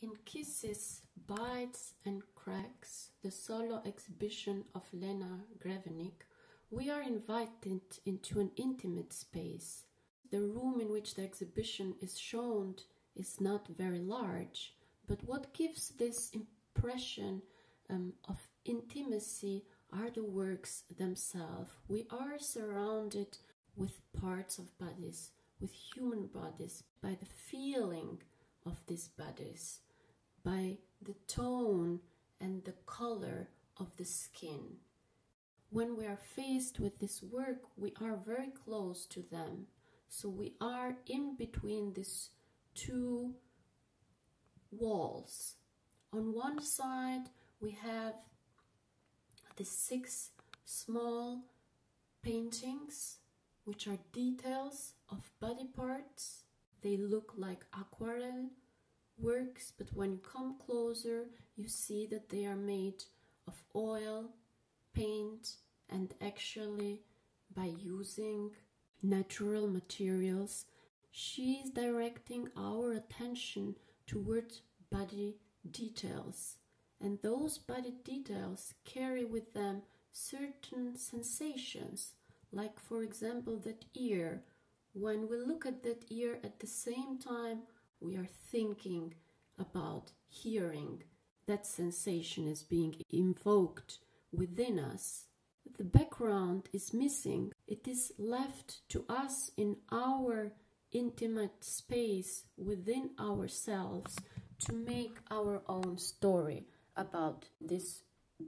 In Kisses, Bites and Cracks, the solo exhibition of Lena Grewenig, we are invited into an intimate space. The room in which the exhibition is shown is not very large, but what gives this impression um, of intimacy are the works themselves. We are surrounded with parts of bodies, with human bodies, by the feeling of these bodies by the tone and the color of the skin. When we are faced with this work, we are very close to them. So we are in between these two walls. On one side, we have the six small paintings, which are details of body parts. They look like aquarelle works, but when you come closer, you see that they are made of oil, paint, and actually by using natural materials, she is directing our attention towards body details. And those body details carry with them certain sensations, like, for example, that ear. When we look at that ear at the same time, we are thinking about hearing. That sensation is being invoked within us. The background is missing. It is left to us in our intimate space within ourselves to make our own story about this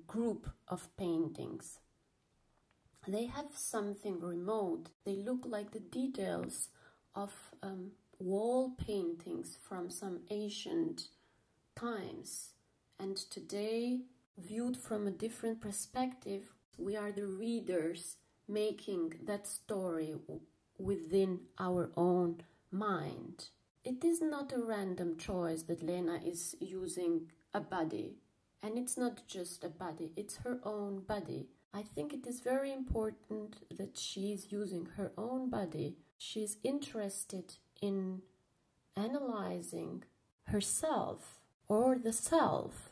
group of paintings. They have something remote. They look like the details of um, wall paintings from some ancient times. And today, viewed from a different perspective, we are the readers making that story within our own mind. It is not a random choice that Lena is using a body. And it's not just a body, it's her own body. I think it is very important that she is using her own body. She is interested in analyzing herself or the self.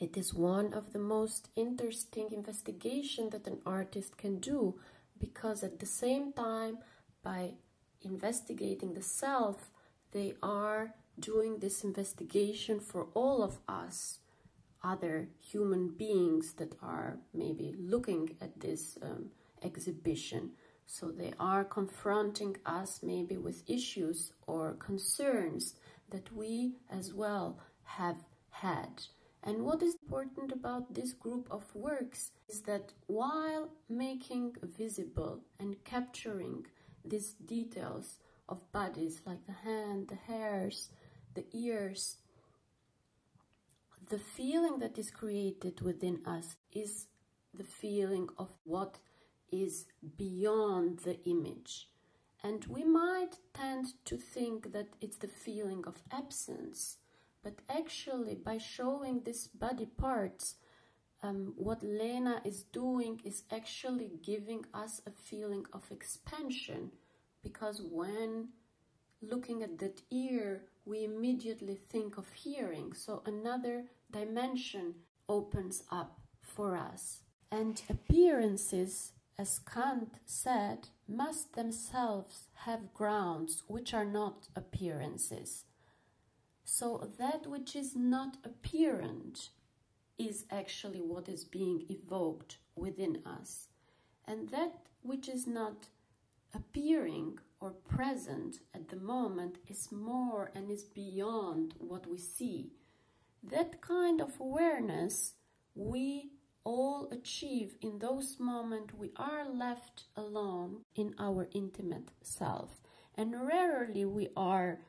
It is one of the most interesting investigation that an artist can do because at the same time by investigating the self they are doing this investigation for all of us other human beings that are maybe looking at this um, exhibition so they are confronting us maybe with issues or concerns that we as well have had. And what is important about this group of works is that while making visible and capturing these details of bodies like the hand, the hairs, the ears, the feeling that is created within us is the feeling of what is beyond the image. And we might tend to think that it's the feeling of absence, but actually, by showing these body parts, um, what Lena is doing is actually giving us a feeling of expansion because when looking at that ear, we immediately think of hearing. So another dimension opens up for us. And appearances as Kant said, must themselves have grounds which are not appearances. So that which is not apparent is actually what is being evoked within us. And that which is not appearing or present at the moment is more and is beyond what we see. That kind of awareness we all achieve in those moments we are left alone in our intimate self. And rarely we are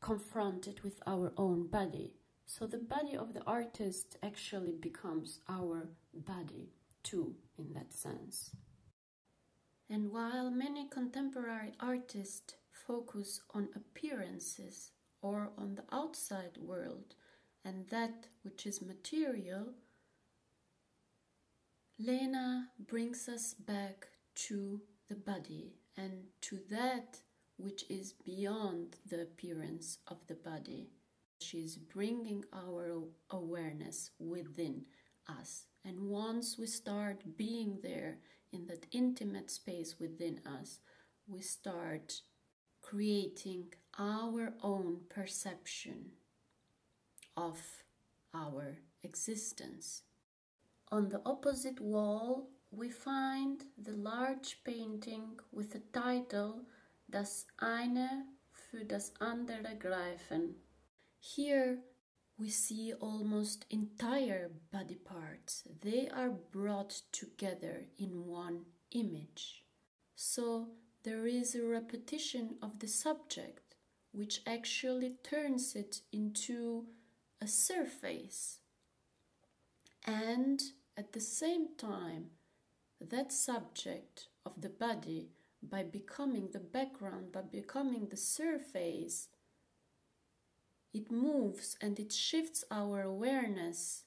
confronted with our own body. So the body of the artist actually becomes our body too, in that sense. And while many contemporary artists focus on appearances or on the outside world and that which is material, Lena brings us back to the body and to that which is beyond the appearance of the body. She's bringing our awareness within us. And once we start being there in that intimate space within us, we start creating our own perception of our existence. On the opposite wall, we find the large painting with the title Das eine für das andere greifen. Here we see almost entire body parts. They are brought together in one image. So there is a repetition of the subject, which actually turns it into a surface. And at the same time, that subject of the body, by becoming the background, by becoming the surface, it moves and it shifts our awareness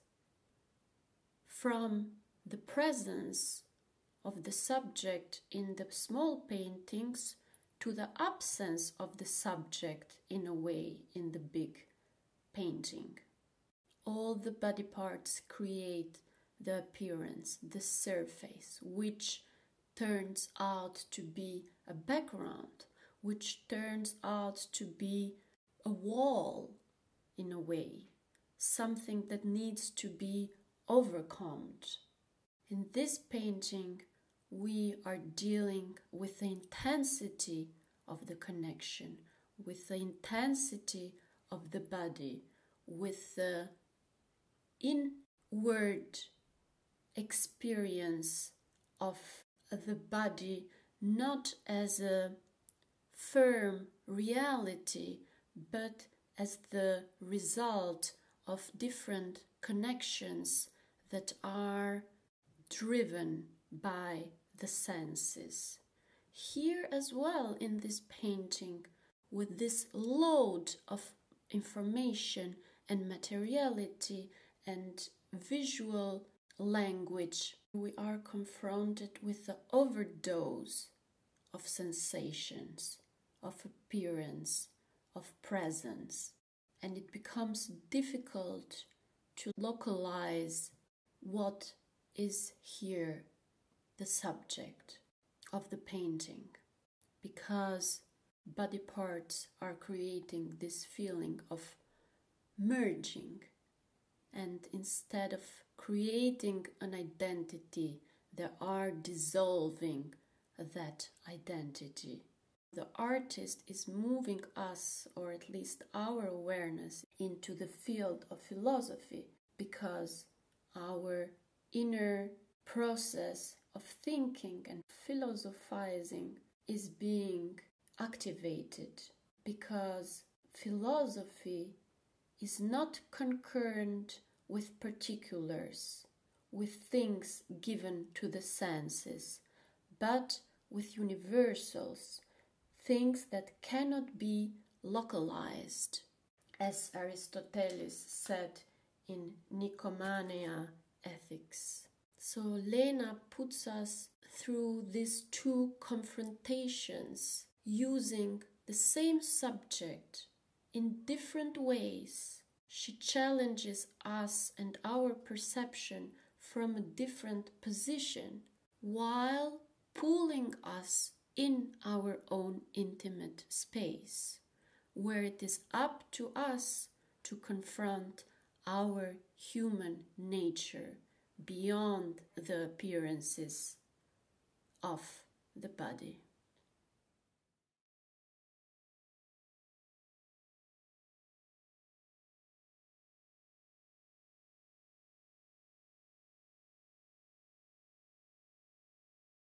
from the presence of the subject in the small paintings to the absence of the subject in a way in the big painting. All the body parts create the appearance, the surface, which turns out to be a background, which turns out to be a wall in a way, something that needs to be overcome. In this painting, we are dealing with the intensity of the connection, with the intensity of the body, with the inward experience of the body not as a firm reality but as the result of different connections that are driven by the senses. Here, as well, in this painting, with this load of information and materiality and visual language, we are confronted with the overdose of sensations, of appearance, of presence, and it becomes difficult to localize what is here the subject of the painting. Because body parts are creating this feeling of merging. And instead of creating an identity. They are dissolving that identity. The artist is moving us, or at least our awareness, into the field of philosophy because our inner process of thinking and philosophizing is being activated because philosophy is not concerned with particulars, with things given to the senses, but with universals things that cannot be localized, as Aristoteles said in Nicomachean Ethics. So Lena puts us through these two confrontations using the same subject in different ways. She challenges us and our perception from a different position while pulling us in our own intimate space, where it is up to us to confront our human nature beyond the appearances of the body.